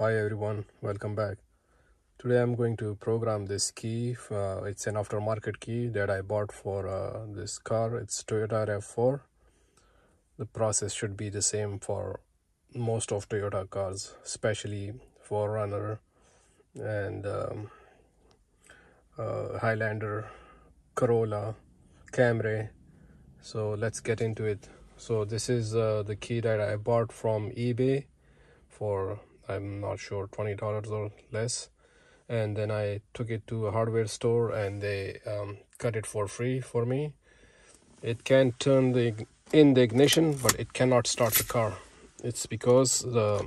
Hi everyone, welcome back. Today I'm going to program this key. Uh, it's an aftermarket key that I bought for uh, this car. It's Toyota RAV4. The process should be the same for most of Toyota cars, especially 4Runner and um, uh, Highlander, Corolla, Camry. So let's get into it. So this is uh, the key that I bought from eBay for I'm not sure $20 or less. And then I took it to a hardware store and they um, cut it for free for me. It can turn the in the ignition but it cannot start the car. It's because the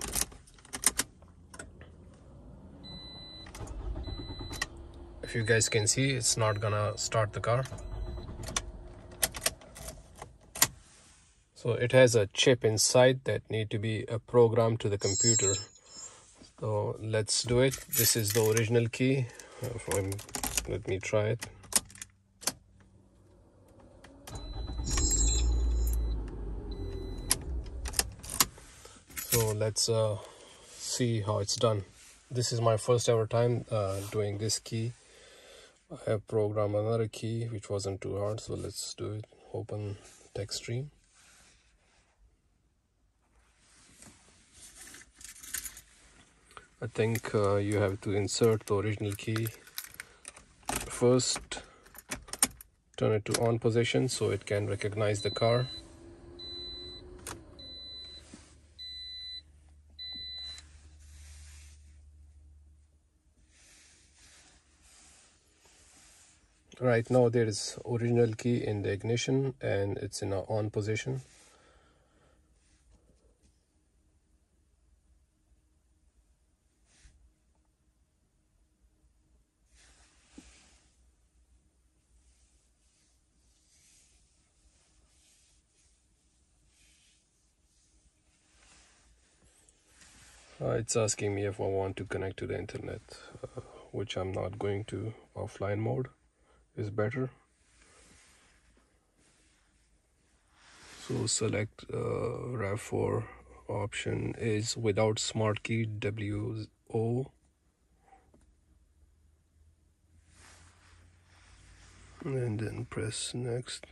if you guys can see it's not gonna start the car. So it has a chip inside that need to be a program to the computer so let's do it. This is the original key. Let me try it. So let's uh, see how it's done. This is my first ever time uh, doing this key. I have programmed another key which wasn't too hard so let's do it. Open TechStream I think uh, you have to insert the original key. First turn it to on position so it can recognize the car. Right now there is original key in the ignition and it's in a on position uh, it's asking me if I want to connect to the internet uh, which I'm not going to. Offline mode is better. So select uh, RAV4 option is without smart key WO and then press next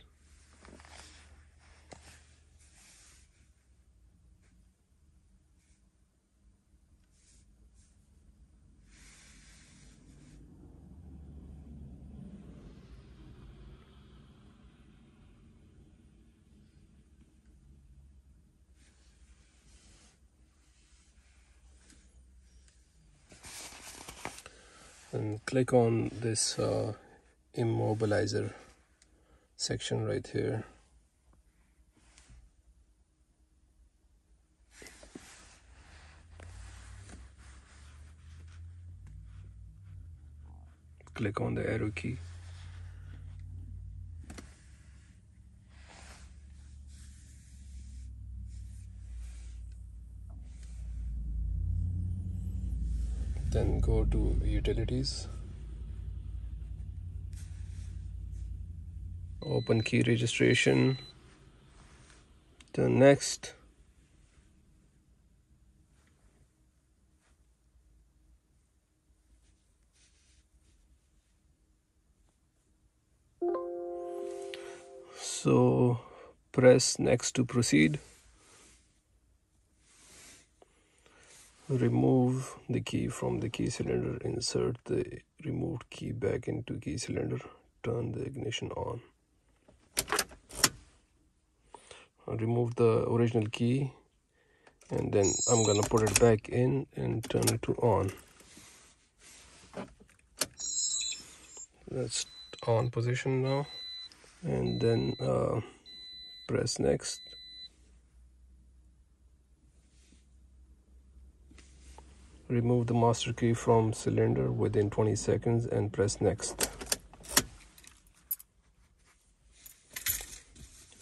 and click on this uh, immobilizer section right here. Click on the arrow key then go to utilities. Open key registration. Then next. So press next to proceed remove the key from the key cylinder. Insert the removed key back into key cylinder. Turn the ignition on. Remove the original key and then I'm gonna put it back in and turn it to on. That's on position now. And then uh, press next Remove the master key from cylinder within 20 seconds and press next.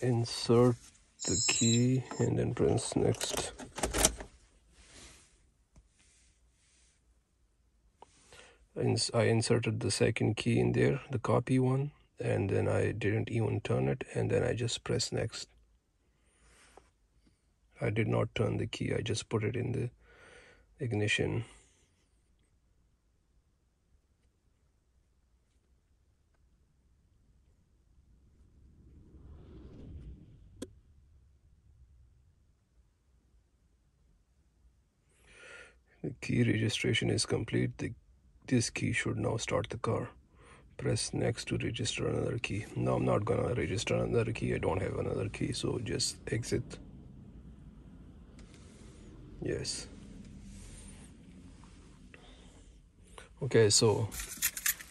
Insert the key and then press next. I inserted the second key in there, the copy one, and then I didn't even turn it and then I just press next. I did not turn the key, I just put it in the ignition The key registration is complete. The, this key should now start the car. Press next to register another key. No, I'm not gonna register another key. I don't have another key, so just exit. Yes. Okay, so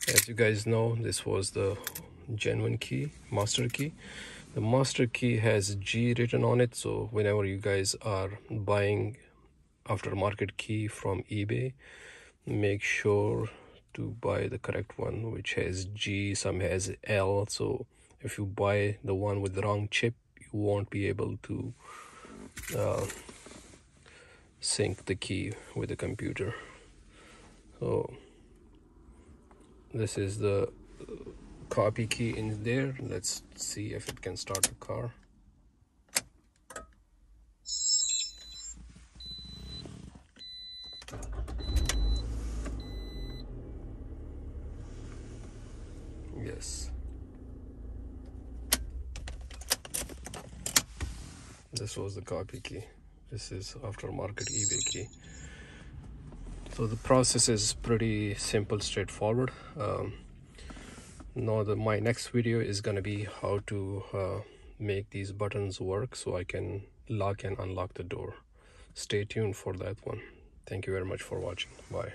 as you guys know, this was the genuine key, master key. The master key has G written on it, so whenever you guys are buying aftermarket key from eBay make sure to buy the correct one which has G some has L so if you buy the one with the wrong chip you won't be able to uh, sync the key with the computer so this is the copy key in there. Let's see if it can start the car. Yes. This was the copy key. This is aftermarket ebay key so the process is pretty simple straightforward. Um, now the my next video is gonna be how to uh, make these buttons work so I can lock and unlock the door. Stay tuned for that one. Thank you very much for watching. Bye